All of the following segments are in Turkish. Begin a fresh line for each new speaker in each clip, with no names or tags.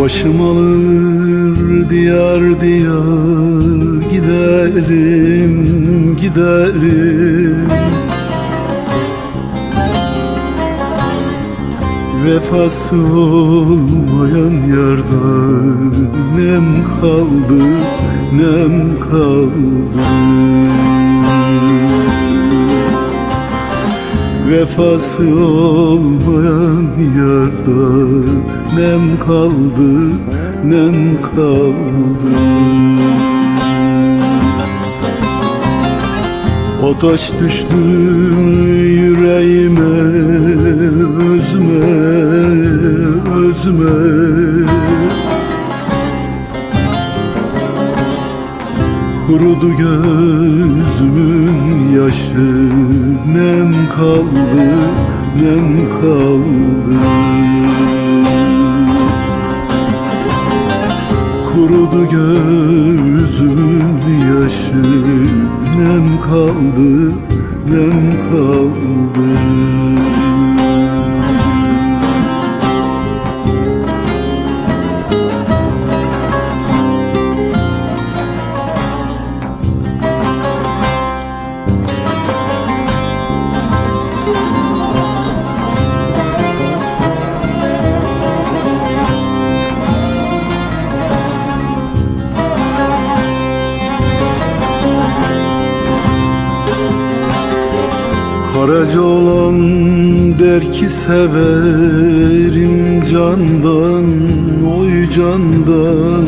Başım alır diyar diyar giderim giderim. Vefası olmayan yardan nem kaldı nem kaldı Vefası olmayan yarda nem kaldı, nem kaldı. O taş düştü yüreğime özme, özme Kurudu gözümün yaşı. Nem kaldı, nem kaldı. Kurudu gözümün yaşı. Nem kaldı, nem kaldı Karaca olan der ki severim candan oy candan.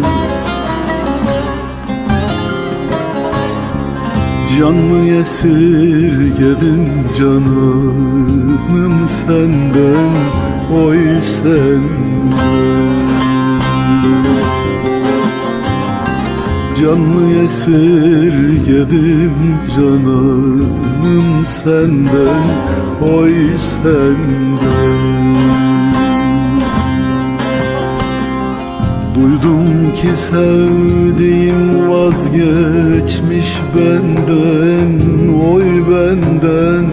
Canımı esirgedim canımın senden oy senden Canımı esirgedim cananım senden Oy senden? Duydum ki sevdiğim vazgeçmiş benden Oy benden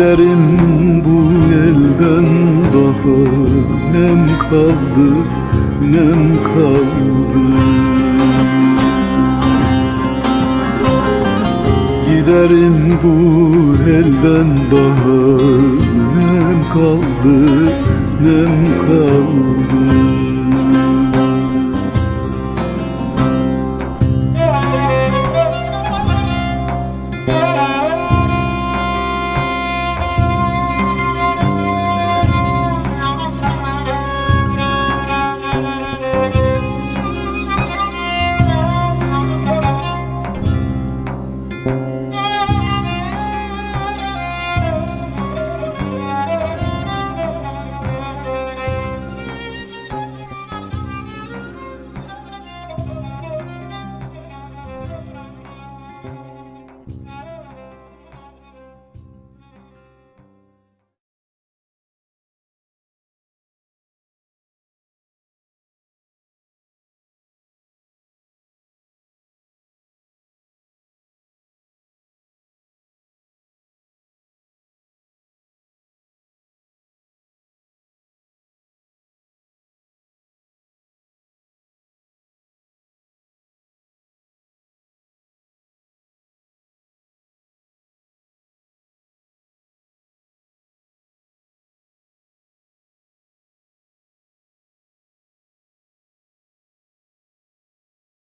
Giderim bu elden daha. Nem kaldı, nem kaldı. Giderim bu elden daha. Nem kaldı, nem kaldı